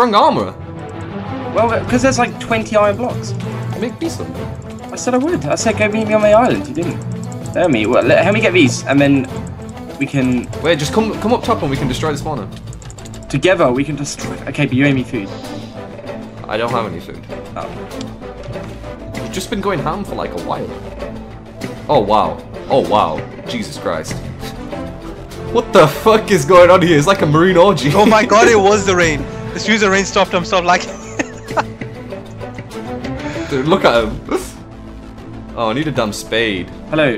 strong armor. Well, uh, because there's like 20 iron blocks. Make me some. I said I would. I said go meet me on my island. You didn't. Tell me. Well, let, help me get these, and then we can Wait, just come come up top and we can destroy the spawner. together we can destroy. Okay, but you owe me food. I don't have any food. Oh. You've just been going ham for like a while. Oh wow. Oh wow. Jesus Christ. What the fuck is going on here? It's like a marine orgy. Oh my god, it was the rain. As soon as the rain stopped, I'm stopped like. Dude, look at him. Oh, I need a damn spade. Hello.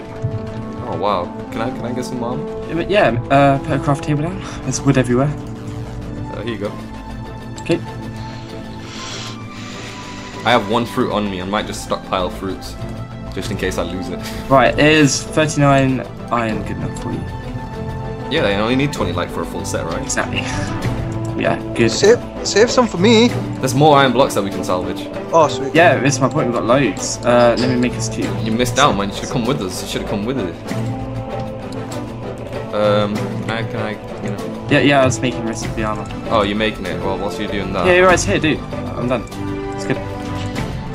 Oh wow. Can I can I get some armor? Yeah, yeah, uh, put a craft table down. There's wood everywhere. Uh, here you go. Okay. I have one fruit on me. I might just stockpile fruits, just in case I lose it. Right, is 39 iron good enough for you? Yeah, they only need 20 like for a full set, right? Exactly. yeah, good. save, save some for me. There's more iron blocks that we can salvage. Oh, sweet. Yeah, this is my point. We've got loads. Uh, let me make us two. You missed out, man. You should have come with us. You should have come with us. Um, can I, can I, you know? Yeah, yeah, I was making rest of the armor. Oh, you're making it. Well, whilst you're doing that. Yeah, you're right here, dude. I'm done. It's good.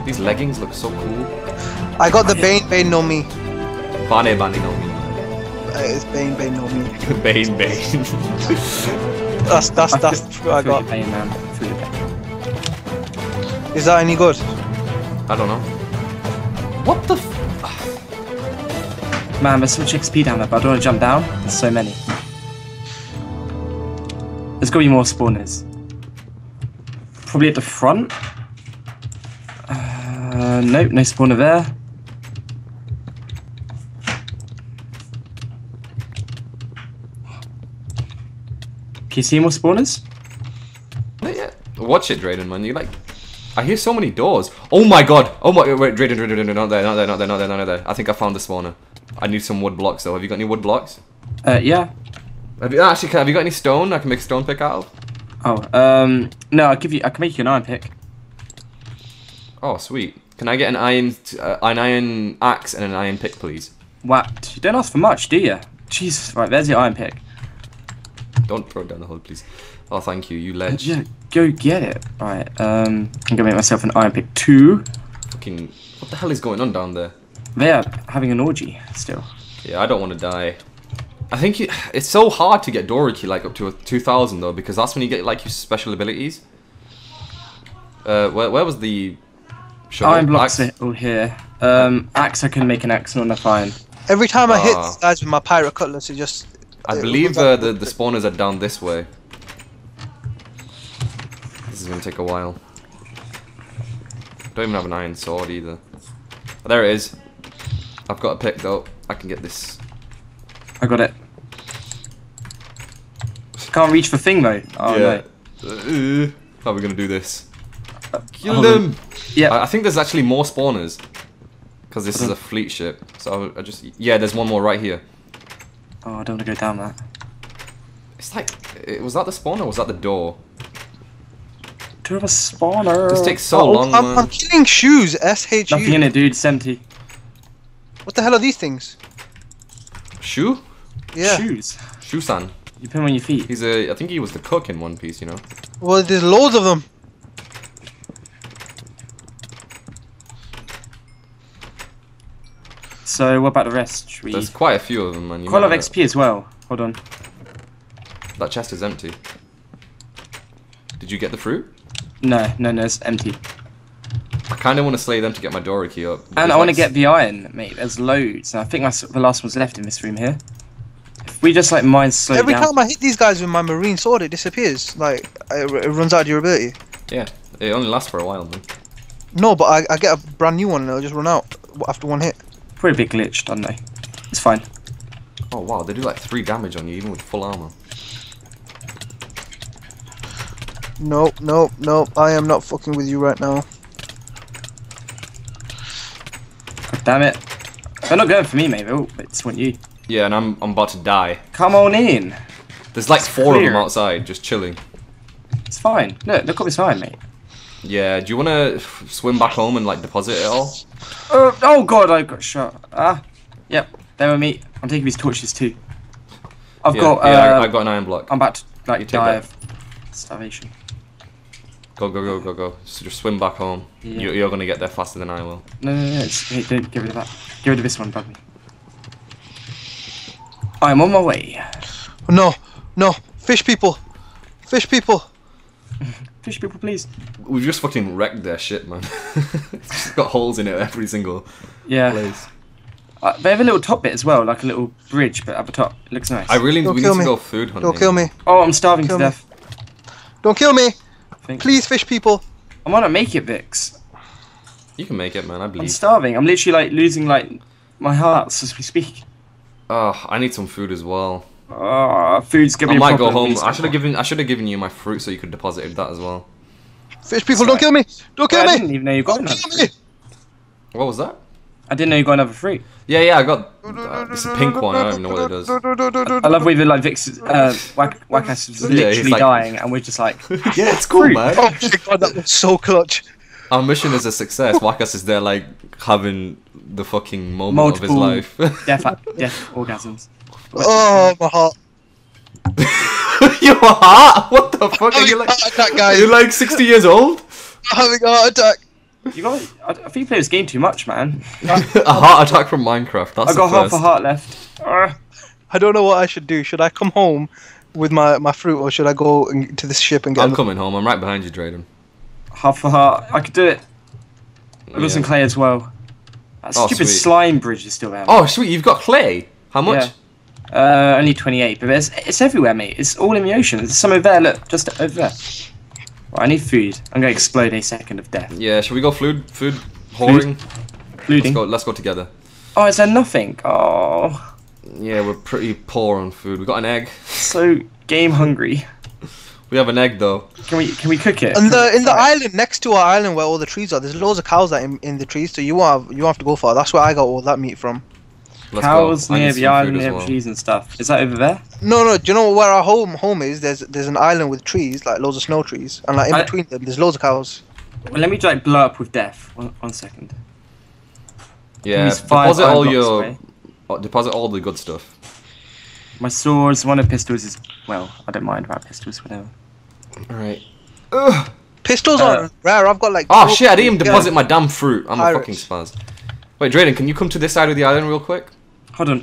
These leggings look so cool. I got the Bane, Bane no Mi. Bane Bane no Mi. It's Bane, Bane no Mi. Bane Bane. That's that's that's what I got. pain, man. Feel your pain. Is that any good? I don't know. What the f- Man, there's so much XP down there, but I don't want to jump down. There's so many. There's got to be more spawners. Probably at the front. Uh, nope, no spawner there. Can you see more spawners? Yeah. Watch it, Drayden, man. You like. I hear so many doors. Oh my god. Oh my. Wait, Drayden, Drayden, Drayden, not there, not there, not there, not there, not there. I think I found the spawner. I need some wood blocks though. Have you got any wood blocks? Uh, yeah. Have you actually? Have you got any stone? I can make a stone pick out of. Oh, um, no, I'll give you. I can make you an iron pick. Oh, sweet. Can I get an iron, uh, an iron axe and an iron pick, please? What? You don't ask for much, do you? Jesus, right, there's your iron pick. Don't throw it down the hole, please. Oh, thank you, you ledge. Yeah, go get it. Right, um, I'm gonna make myself an iron pick two. Fucking. What the hell is going on down there? They are having an orgy still. Yeah, I don't want to die. I think you, it's so hard to get Doriki like up to a 2000 though, because that's when you get like your special abilities. Uh, where, where was the shovel? iron blocks Axe? all here. Um, axe, I can make an axe, not enough iron. Every time I hit Ah. guys with my pirate cutlass, it just. I it believe runs uh, the, the spawners are down this way. This is gonna take a while. Don't even have an iron sword either. Oh, there it is. I've got a pick though. I can get this. I got it. Can't reach the thing though. Oh yeah. no. Uh, how are we gonna do this? Kill them! Yeah. I, I think there's actually more spawners. Because this is a fleet ship. So I just. Yeah, there's one more right here. Oh, I don't want to go down that. It's like. Was that the spawn or was that the door? Do you have a spawner? This takes so Oh, long, I'm, man. I'm killing shoes. S H Nothing in it, dude. It's empty. What the hell are these things? Shu? Yeah. Shoes. Shu-san. You put them on your feet. He's a. I think he was the cook in One Piece, you know? Well, there's loads of them. So what about the rest? Should we? There's quite a few of them, man. You Quite a lot of XP as well. Hold on. That chest is empty. Did you get the fruit? No, no, no, it's empty. I kind of want to slay them to get my Doriki up. And I want to get the iron, mate. There's loads. And I think that's the last one's left in this room here. If we just like mine slow Every down. time I hit these guys with my marine sword, it disappears. Like it, it runs out of durability. Yeah, it only lasts for a while, man. No, but I, I get a brand new one and it'll just run out after one hit. Probably a bit glitched, I don't know. It's fine. Oh wow, they do like three damage on you even with full armor. Nope, nope, nope. I am not fucking with you right now. God damn it. They're not going for me, mate. Oh, it's want you. Yeah, and I'm I'm about to die. Come on in. There's like It's four of them outside, just chilling. It's fine. Look, look at this iron, mate. Yeah, do you want to swim back home and like deposit it all? Oh, oh god, I got shot. Ah, yep. There were me. I'm taking these torches too. I've yeah, got. yeah, uh, I, I've got an iron block. I'm about to like You take die of starvation. Go, go, go, go, go. So just swim back home. Yeah. You're, you're gonna get there faster than I will. No, no, no. It's, hey, don't get rid of that. Get rid of this one, Bradley. I'm on my way. No, no, fish people, fish people. Fish people, please. We've just fucking wrecked their shit, man. it's just got holes in it every single Yeah. place. Uh, they have a little top bit as well, like a little bridge, but at the top. It looks nice. I really Don't we need kill to go food hunting. Don't kill me, oh, I'm starving Kill to me. death. don't kill me, Think. please, fish people. I want to make it, Vikz. You can make it, man. I believe. I'm starving. I'm literally like losing like my heart as we speak. Oh, I need some food as well. Oh, food's gonna I be a might go home. I should have given. I should have given you my fruit so you could deposit that as well. Fish people, don't kill me, don't kill I me, didn't even know you got don't another fruit. What was that? I didn't know you got another fruit. Yeah, yeah, I got. Uh, it's a pink one. I don't even know what it does. I love whether like Vikz, uh, Wack, Wackass is Yeah, literally like- dying, and we're just like, Yeah, it's cool, Fruit. man. Oh my god, that was so clutch. Our mission is a success. Wakas is there, like having the fucking moment Multiple of his life. death, death orgasms. Oh my heart. Your heart? What the fuck? Are you like? Heart attack, Are guys. you like 60 years old? I'm having a heart attack. You got, I, I think you play this game too much, man. a heart attack from Minecraft. That's I got the half a heart left. I don't know what I should do. Should I come home with my, my fruit or should I go and- to this ship and get I'm coming home. I'm right behind you, Drayden. half a heart. I could do it. I got some clay as well. That Oh, stupid sweet. slime bridge is still there. Oh, sweet. You've got clay. How much? Yeah. Uh, only 28, but it's, it's everywhere, mate. It's all in the ocean. There's some over there, look, just over there. Right, I need food. I'm gonna explode a second of death. Yeah. Should we go food? Food whoring? Let's go. Let's go together. Oh, is there nothing? Oh, Yeah, we're pretty poor on food. We got an egg. so game hungry. We have an egg though. Can we can we cook it? And the in the Right. island next to our island where all the trees are, there's loads of cows that in, in the trees, so you won't have, you won't have to go far. That's where I got all that meat from. Let's Cows go. Near the some island, near well. trees and stuff. Is that over there? No, no. Do you know where our home home is? There's there's an island with trees, like loads of snow trees, and like in I- between them, there's loads of cows. Well, let me like blow up with death. One, one second. Yeah. Deposit all your. away. oh, deposit all the good stuff. My swords, one of pistols is well. I don't mind about pistols, whatever. All right. Ugh. Pistols Uh, aren't rare. I've got like. Oh shit! I didn't even deposit my damn fruit. I'm a fucking spaz. Wait, Drayden, can you come to this side of the island real quick? Hold on.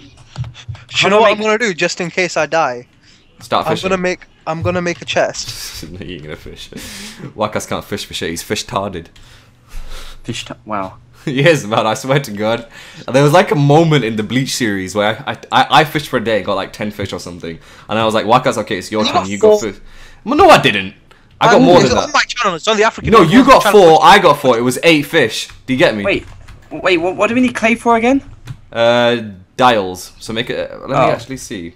You know do I what I'm gonna do, just in case I die. Start fishing. I'm gonna make I'm gonna make a chest. no, you ain't gonna fish. Wakas can't fish for shit. He's fish tarded. Fish. T- wow. yes, man. I swear to God. There was like a moment in the Bleach series where I I, I fished for a day, and got like ten fish or something, and I was like, Wakas, okay, it's your You turn. got You go four. fish. Well, no, I didn't. I got I'm- more it's than on my channel. It's on the African. No, you got four. I got four. It was eight fish. Do you get me? Wait. Wait. What, what do we need clay for again? Uh, dials. So make it. Uh, let me Oh. actually see.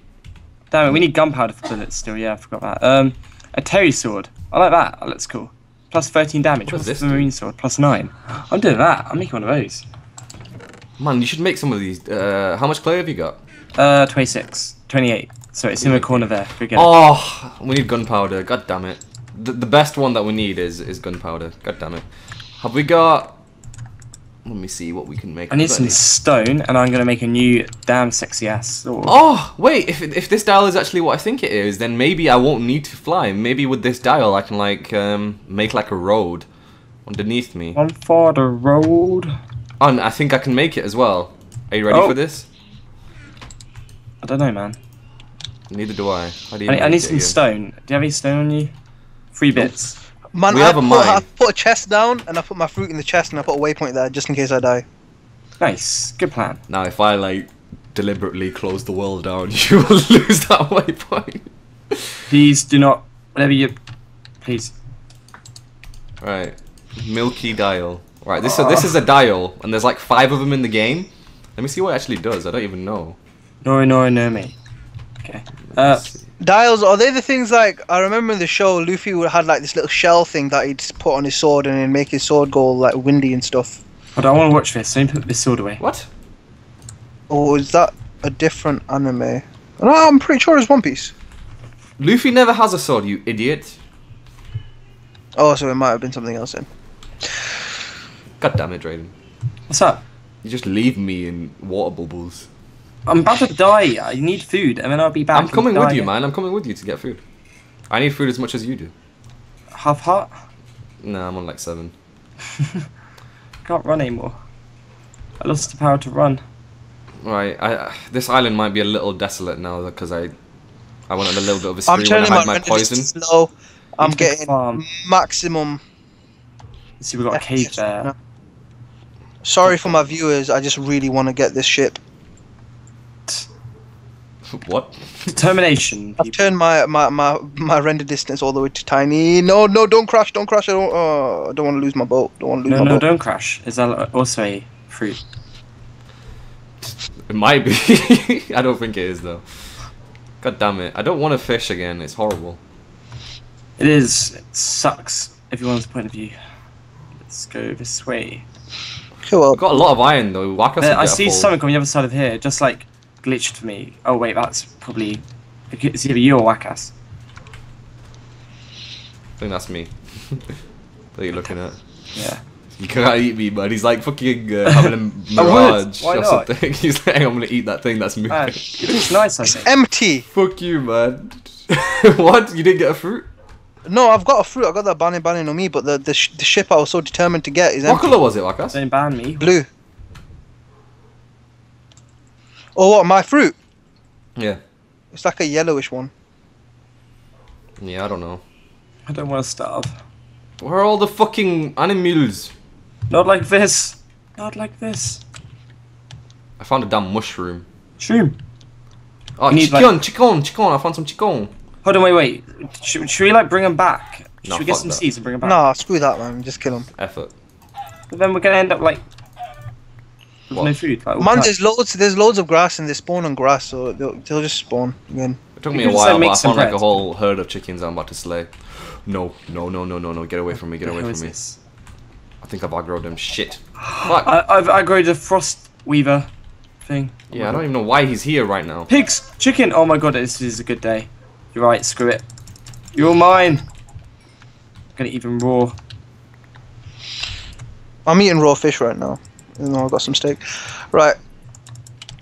Damn it. We need gunpowder for bullets still. Yeah, I forgot that. Um, a Terry sword. I like that. That looks cool. Plus 13 damage. What's this the marine sword? Plus nine. I'm doing that. I'm making one of those. Man, you should make some of these. Uh, how much clay have you got? Uh, 26, 28. So it's in the corner there. It. Oh, we need gunpowder. God damn it. The, the best one that we need is is gunpowder. God damn it. Have we got? Let me see what we can make. I need Have we got some stone, and I'm gonna make a new damn sexy ass sword. Oh wait, if if this dial is actually what I think it is, then maybe I won't need to fly. Maybe with this dial I can like um make like a road underneath me. One for the road. Oh, and I think I can make it as well. Are you ready Oh. for this? I don't know, man. Neither do I. How do I need, I need some again? stone. Do you have any stone on you? Three bits. Man, We I have a put, mine. I put a chest down and I put my fruit in the chest and I put a waypoint there just in case I die. Nice. Good plan. Now, if I like deliberately close the world down, you will lose that waypoint. Please do not. Whatever you. Please. Right, Milky Dial. Right, this so this is a dial, and there's like five of them in the game. Let me see what it actually does. I don't even know. Nori Nori no Mi. Okay. Uh, Dials are they the things like I remember in the show Luffy would had like this little shell thing that he'd put on his sword and it'd make his sword go like windy and stuff. hold on, I want to watch this. Let me put this sword away. What? Or is that a different anime? No, I'm pretty sure it's One Piece. Luffy never has a sword, you idiot. Oh, so it might have been something else then. God damn it, Drayden. What's up? You just leave me in water bubbles. I'm about to die. I need food, and then I'll be back. I'm coming with you, man. I'm coming with you to get food. I need food as much as you do. Half heart. Nah, I'm on like seven. Can't run anymore. I lost the power to run. Right, I this island might be a little desolate now because I I went on a little bit of a I'm spree when I turning had my, my render poison. distance low. I'm getting farm. maximum. See, we've got a cave there. Sorry for my viewers. I just really want to get this ship. What? Determination. I've people. turned my, my, my, my render distance all the way to tiny. No, no, don't crash, don't crash. I don't. Oh, I don't want to lose my boat. Don't want to lose No, my no, boat. don't crash. Is that also a fruit? It might be. I don't think it is though. God damn it! I don't want to fish again. It's horrible. It is. It sucks. Everyone's point of view. Let's go this way. Cool. well, I've got a lot of iron though. Why can't Uh, I I get a see something on the other side of here, just like glitched for me. Oh wait, that's probably it's either you or Wackass. I think that's me. that you're looking at. Yeah. You can't eat me, man. He's like fucking uh, having a would. mirage Why or not? something. He's like, I'm gonna eat that thing that's moving. Man, it tastes nice, I think. empty. Fuck you, man. what? You didn't get a fruit? No, I've got a fruit. I got that banning banning on me, but the the, sh- the ship I was so determined to get is What empty. colour was it, Wakas? Don't ban me. Blue. Oh, what? My fruit? Yeah. It's like a yellowish one. Yeah, I don't know. I don't want to starve. Where are all the fucking animals? Not like this. Not like this. I found a damn mushroom. Shroom. Ah, oh, We need, chicken, like- chicken, chicken. I found some chicken. Hold on, wait, wait. Should, should we like bring them back? Should No, we get some that. seeds and bring them back? Nah, screw that, man. Just kill them. Effort. But then we're gonna end up like with What? no food. Like, Man, there's loads. There's loads of grass and they spawn on grass, so they'll, they'll just spawn again. It took me a while, like, but I found like a whole herd of chickens I'm about to slay. No, no, no, no, no, no. Get away from me, get away from me. this? I think I've aggroed them. Shit. Fuck. I, I've I grew the frost weaver thing. yeah, I don't even know why he's here right now. Pigs, chicken. Oh my god, this is a good day. You're right. Screw it. You're mine. I'm gonna eat them raw. I'm eating raw fish right now. You know, I got some steak. Right,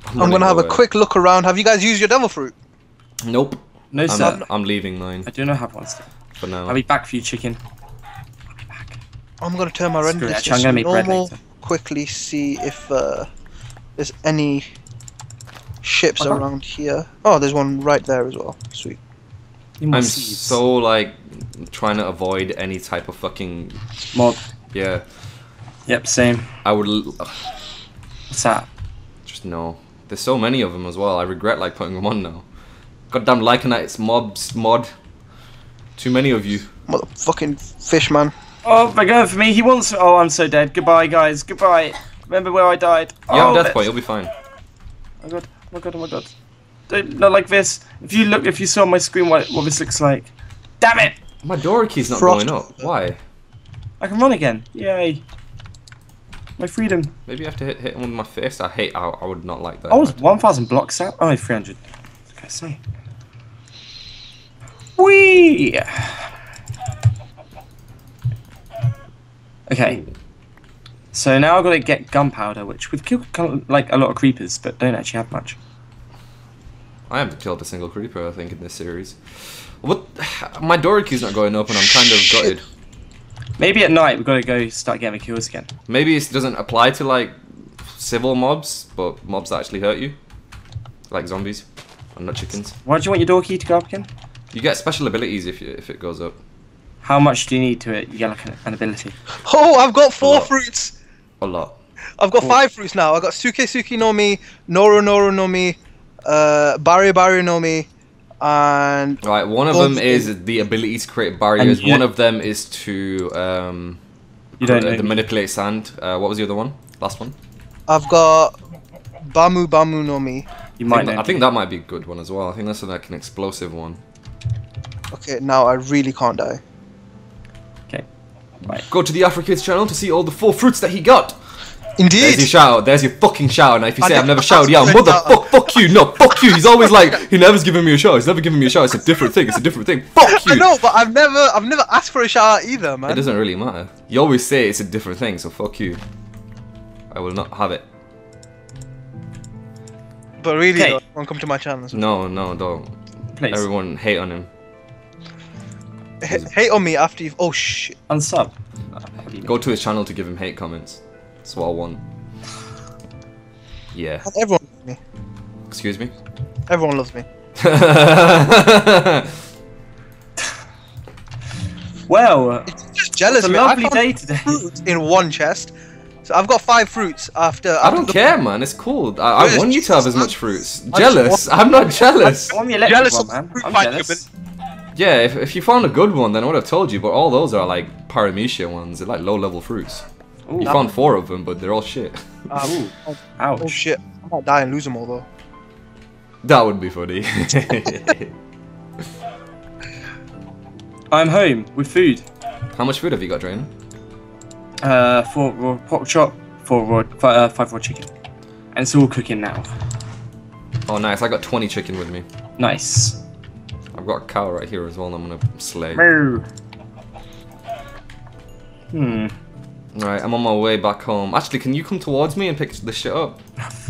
I'm running gonna have a away. quick look around. Have you guys used your devil fruit? Nope. No I'm, sir. I'm leaving mine I do not have one still. for now. I'll be back for you, chicken. I'll be back. I'm gonna turn my render Screw it, distance actually, I'm gonna to make bread normal. later. Quickly see if uh, there's any ships Okay. around here. Oh, there's one right there as well. Sweet. I'm seeds. so like trying to avoid any type of fucking mob. yeah. Yep, same. I would ugh, What's that? just no. There's so many of them as well. I regret like putting them on now. Goddamn Lycanites mobs mod. Too many of you. Motherfucking fish, man. Oh, they're going for me. He wants. Oh, I'm so dead. Goodbye, guys. Goodbye. Remember where I died? You have oh, a death let's- point. You'll be fine. Oh my god. Oh my god. Oh my god. Don't not like this. If you look, if you saw my screen, what what this looks like. Damn it! My Doriki's not Frost- going up. Why? I can run again. Yay! My freedom. Maybe I have to hit hit him with my fist. I hate. I, I would not like that. I was 1,000 blocks out. Oh, 300. What can I say? Whee! Okay. So now I've got to get gunpowder, which we've killed like a lot of creepers, but don't actually have much. I haven't killed a single creeper. I think in this series. What? My Doriki's not going and I'm kind of gutted. Maybe at night we've got to go start getting kills again. Maybe it doesn't apply to like civil mobs, but mobs that actually hurt you, like zombies, and not chickens. Why do you want your Doriki to go up again? You get special abilities if you, if it goes up. How much do you need to it? You get like an, an ability. Oh, I've got four lot. fruits. A lot. I've got Cool. five fruits now. I got Suke Suki no Mi, Noro Noro no Mi, uh, Bari Bari no Mi, and Right, one of them is the ability to create barriers. One of them is to um, You don't uh, know. manipulate sand. Uh, what was the other one? Last one. I've got Bamu Bamu no Mi. You I might think, that, I think that might be a good one as well. I think that's like an explosive one. Okay, now I really can't die. Okay. right. Go to the Afrikids channel to see all the four fruits that he got. There's your Indeed. shout. There's your fucking shout. Now if you say I've never never shouted, yeah, asked for a motherfuck, fuck you, no, fuck you. He's always like he never's giving me a shout. He's never giving me a shout. It's a different thing. It's a different thing. Fuck you. I know, but I've never, I've never asked for a shout out either, man. It doesn't really matter. You always say it's a different thing, so fuck you. I will not have it. But really, Okay. though, don't come to my channel. so- No, no, don't. Please. Everyone hate on him. H- hate on me after you've. Oh shit. Unsub. feeling. Go to his channel to give him hate comments. That's what I want. Yeah. Everyone loves me. Excuse me. Everyone loves me. Well, uh, Just jealous, it's a man. I lovely found day today. fruit in one chest. So I've got five fruits after. I don't after- care, man. It's cool. I, I want you to have as much fruits. I just Jealous? want- I'm not jealous. I'm the Jealous one, man. I'm jealous. Yeah, if, if you found a good one, then I would have told you. But all those are like paramecia ones. They're like low level fruits. Ooh. You found four of them, but they're all shit. Ooh. Oh Ouch. shit! I might die and lose them all though. That would be funny. I'm home with food. How much food have you got, Drain? Uh, four raw pork chop, four raw, fi- uh, five raw chicken, and it's all cooking now. Oh, nice. I got 20 chicken with me. Nice. I've got a cow right here as well. I'm gonna slay. Moo. Hmm. Alright, I'm on my way back home. Actually, can you come towards me and pick this shit up?